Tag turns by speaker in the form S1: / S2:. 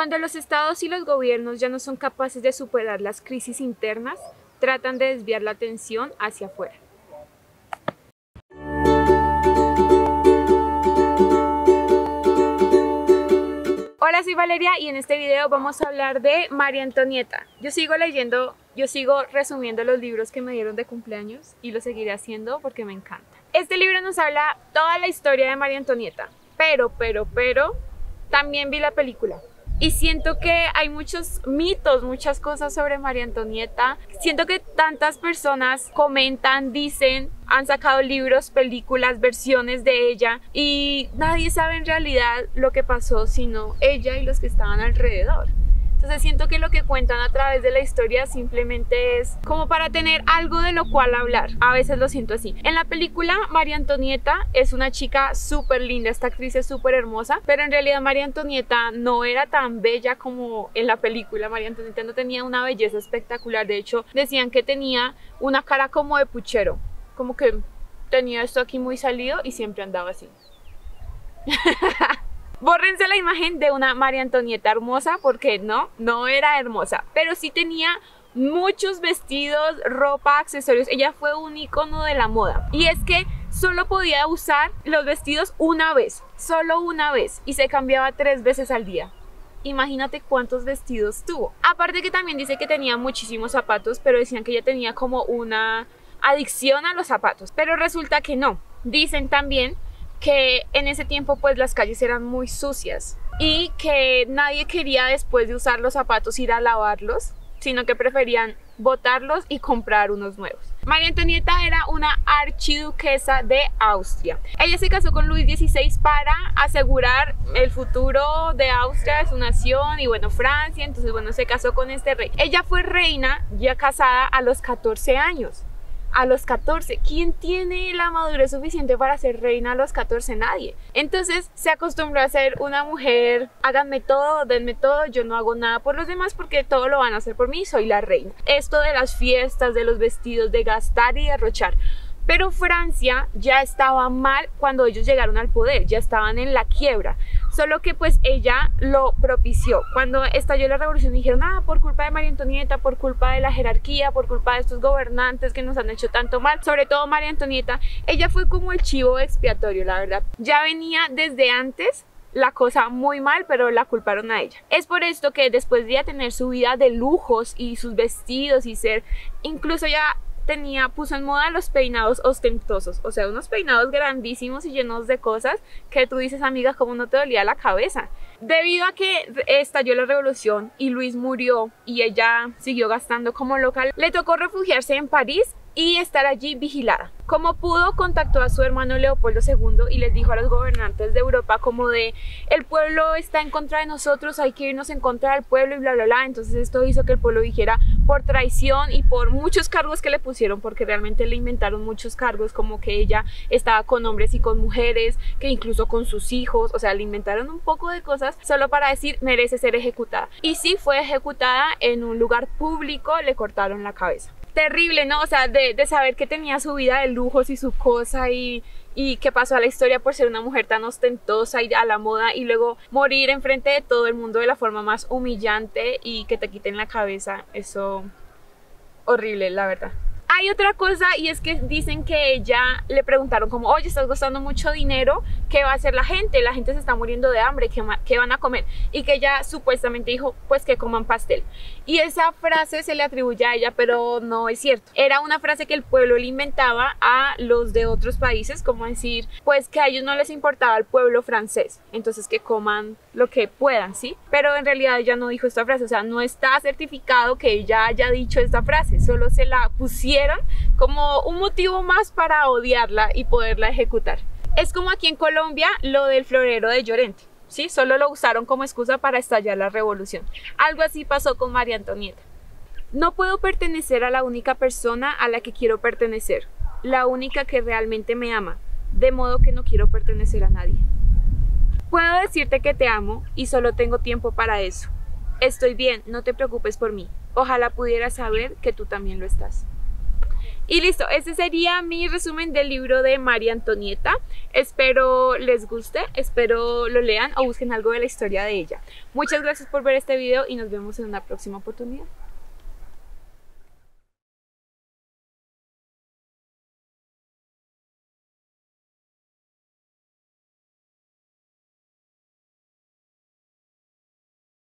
S1: Cuando los estados y los gobiernos ya no son capaces de superar las crisis internas, tratan de desviar la atención hacia afuera. Hola, soy Valeria y en este video vamos a hablar de María Antonieta. Yo sigo leyendo, yo sigo resumiendo los libros que me dieron de cumpleaños y lo seguiré haciendo porque me encanta. Este libro nos habla toda la historia de María Antonieta, pero, pero, pero, también vi la película. Y siento que hay muchos mitos, muchas cosas sobre María Antonieta. Siento que tantas personas comentan, dicen, han sacado libros, películas, versiones de ella y nadie sabe en realidad lo que pasó sino ella y los que estaban alrededor. Entonces siento que lo que cuentan a través de la historia simplemente es como para tener algo de lo cual hablar. A veces lo siento así. En la película María Antonieta es una chica súper linda, esta actriz es súper hermosa, pero en realidad María Antonieta no era tan bella como en la película. María Antonieta no tenía una belleza espectacular, de hecho decían que tenía una cara como de puchero, como que tenía esto aquí muy salido y siempre andaba así. Bórrense la imagen de una María Antonieta hermosa porque no, no era hermosa, pero sí tenía muchos vestidos, ropa, accesorios. Ella fue un icono de la moda. Y es que solo podía usar los vestidos una vez, solo una vez, y se cambiaba tres veces al día. Imagínate cuántos vestidos tuvo. Aparte que también dice que tenía muchísimos zapatos, pero decían que ella tenía como una adicción a los zapatos. Pero resulta que no. Dicen también que en ese tiempo pues las calles eran muy sucias y que nadie quería después de usar los zapatos ir a lavarlos, sino que preferían botarlos y comprar unos nuevos. María Antonieta era una archiduquesa de Austria. Ella se casó con Luis XVI para asegurar el futuro de Austria, de su nación y bueno, Francia, entonces bueno, se casó con este rey. Ella fue reina ya casada a los 14 años a los 14. ¿Quién tiene la madurez suficiente para ser reina a los 14? Nadie. Entonces se acostumbró a ser una mujer, háganme todo, denme todo, yo no hago nada por los demás porque todo lo van a hacer por mí, soy la reina. Esto de las fiestas, de los vestidos, de gastar y derrochar. Pero Francia ya estaba mal cuando ellos llegaron al poder, ya estaban en la quiebra. Solo que pues ella lo propició. Cuando estalló la revolución dijeron, ah, por culpa de María Antonieta, por culpa de la jerarquía, por culpa de estos gobernantes que nos han hecho tanto mal, sobre todo María Antonieta, ella fue como el chivo expiatorio, la verdad. Ya venía desde antes la cosa muy mal, pero la culparon a ella. Es por esto que después de tener su vida de lujos y sus vestidos y ser incluso ya puso en moda los peinados ostentosos, o sea, unos peinados grandísimos y llenos de cosas que tú dices, amiga, como no te dolía la cabeza. Debido a que estalló la revolución y Luis murió y ella siguió gastando como local, le tocó refugiarse en París y estar allí vigilada. Como pudo, contactó a su hermano Leopoldo II y les dijo a los gobernantes de Europa como de el pueblo está en contra de nosotros, hay que irnos en contra del pueblo y bla bla bla. Entonces esto hizo que el pueblo dijera por traición y por muchos cargos que le pusieron, porque realmente le inventaron muchos cargos como que ella estaba con hombres y con mujeres, que incluso con sus hijos, o sea, le inventaron un poco de cosas solo para decir merece ser ejecutada. Y sí fue ejecutada en un lugar público, le cortaron la cabeza terrible, ¿no? O sea, de, de, saber que tenía su vida de lujos y su cosa y, y que pasó a la historia por ser una mujer tan ostentosa y a la moda y luego morir enfrente de todo el mundo de la forma más humillante y que te quiten la cabeza, eso horrible, la verdad. Hay otra cosa y es que dicen que ella le preguntaron como, oye, estás gastando mucho dinero, ¿qué va a hacer la gente? La gente se está muriendo de hambre, ¿qué, qué van a comer? Y que ella supuestamente dijo, pues que coman pastel. Y esa frase se le atribuye a ella, pero no es cierto. Era una frase que el pueblo le inventaba a los de otros países, como decir, pues que a ellos no les importaba el pueblo francés, entonces que coman lo que puedan, ¿sí? Pero en realidad ella no dijo esta frase, o sea, no está certificado que ella haya dicho esta frase, solo se la pusieron como un motivo más para odiarla y poderla ejecutar. Es como aquí en Colombia lo del florero de Llorente. ¿sí? Solo lo usaron como excusa para estallar la revolución. Algo así pasó con María Antonieta. No puedo pertenecer a la única persona a la que quiero pertenecer, la única que realmente me ama, de modo que no quiero pertenecer a nadie. Puedo decirte que te amo y solo tengo tiempo para eso. Estoy bien, no te preocupes por mí. Ojalá pudiera saber que tú también lo estás. Y listo, ese sería mi resumen del libro de María Antonieta. Espero les guste, espero lo lean o busquen algo de la historia de ella. Muchas gracias por ver este video y nos vemos en una próxima oportunidad.